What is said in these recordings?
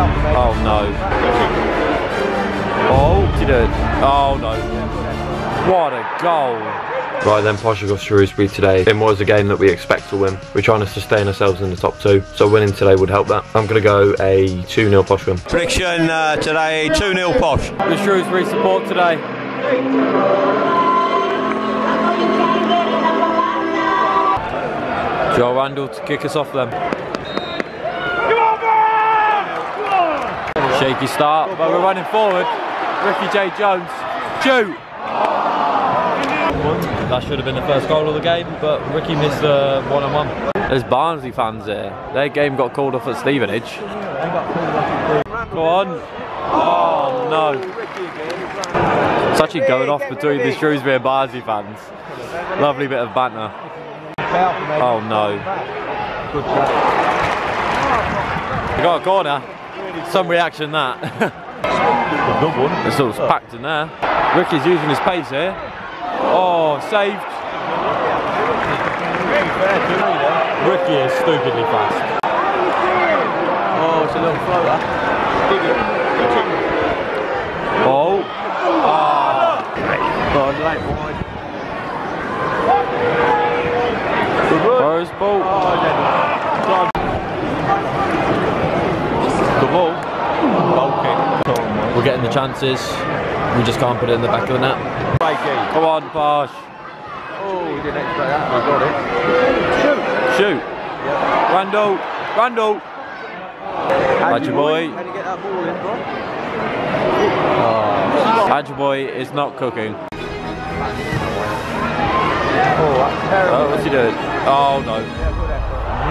Oh no. Oh, what's he doing? Oh no. What a goal. Right then, Posh Poshagos Shrewsbury today. It was a game that we expect to win. We're trying to sustain ourselves in the top two, so winning today would help that. I'm going to go a 2-0 Posh win. Prediction uh, today 2 0 posh. The Shrewsbury support today. Joel Randall to kick us off then. Shaky start, but we're running forward. Ricky J. Jones. Shoot! That should have been the first goal of the game, but Ricky missed the one on one. There's Barnsley fans here. Their game got called off at Stevenage. Go on. Oh no. It's actually going off between the Shrewsbury and Barnsley fans. Lovely bit of banter. Oh no. We got a corner. Some reaction that. Another one. It's all packed in there. Ricky's using his pace here. Oh, saved. Ricky is stupidly fast. Oh, it's a little floater. Oh. Ah. Oh. God, late wide. Where's ball? Oh, The ball. Goal kick. We're getting the chances. We just can't put it in the back of the net. Craigie. Come on, Posh. Oh, we didn't expect that. We got it. Shoot. Shoot. Randall. Randall. Badger boy. How do you get that ball in, bro? Oh. Badger boy is not cooking. Oh, that's terrible. Oh, what's he doing? Oh no.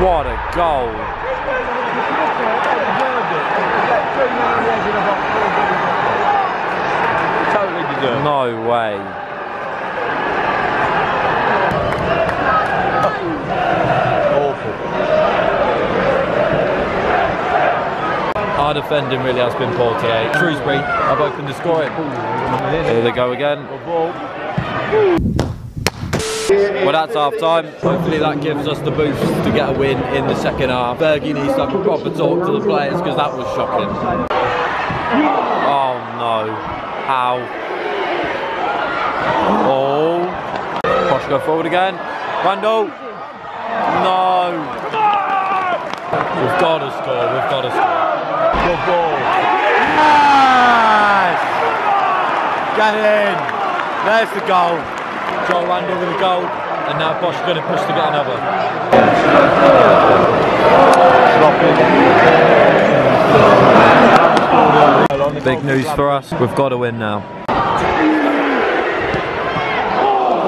What a goal. No way. Awful. Our defending really has been poor today. Shrewsbury have opened the scoring. Here they go again. Well, that's half time. Hopefully, that gives us the boost to get a win in the second half. Fergie needs to have a proper talk to the players because that was shocking. Oh no. How? Oh. Go forward again. Randall. No. We've got to score. We've got to score. Good ball. Yes! Get in! There's the goal. Joel Randall with a goal, and now Posh is going to push to get another. Big news for us. We've got to win now.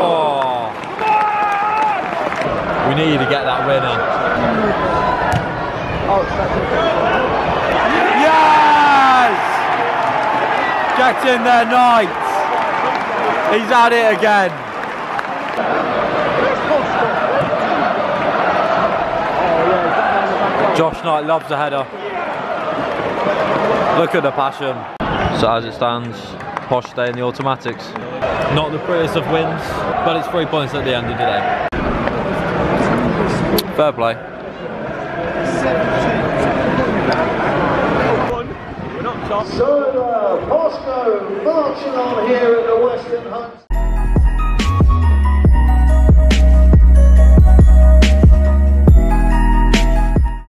Oh. We need to get that winner. Yes! Get in there, Knight. He's at it again. Josh Knight loves a header. Look at the passion. So as it stands, Posh stay in the automatics. Not the prettiest of wins, but it's three points at the end of the day. Fair play. Uh, marching on here at the Weston Homes.